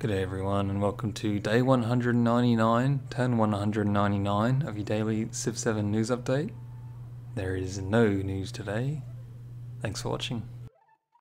Good day, everyone and welcome to day 199, turn 199 of your daily Civ 7 news update. There is no news today. Thanks for watching.